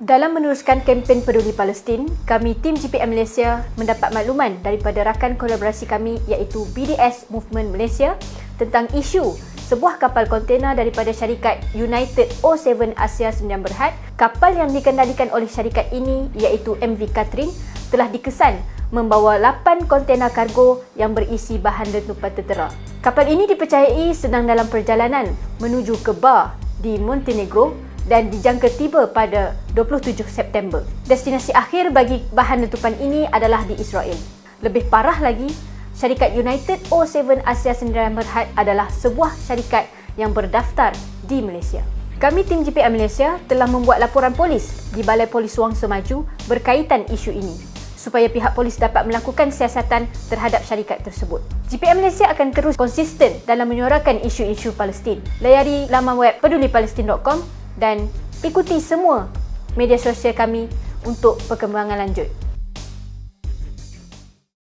Dalam meneruskan kempen peduli Palestin, kami tim GPM Malaysia mendapat makluman daripada rakan kolaborasi kami iaitu BDS Movement Malaysia tentang isu sebuah kapal kontena daripada syarikat United O7 Asia Sembilan Berhad. Kapal yang dikendalikan oleh syarikat ini iaitu MV Catherine telah dikesan membawa 8 kontena kargo yang berisi bahan letupan tentera. Kapal ini dipercayai sedang dalam perjalanan menuju ke Bar di Montenegro dan dijangka tiba pada 27 September. Destinasi akhir bagi bahan letupan ini adalah di Israel. Lebih parah lagi, syarikat United O7 Asia Sendirian Berhad adalah sebuah syarikat yang berdaftar di Malaysia. Kami tim GPA Malaysia telah membuat laporan polis di Balai Polis Wang Semaju berkaitan isu ini supaya pihak polis dapat melakukan siasatan terhadap syarikat tersebut. GPA Malaysia akan terus konsisten dalam menyuarakan isu-isu Palestin. Layari laman web pedulipalestin.com dan ikuti semua media sosial kami untuk perkembangan lanjut.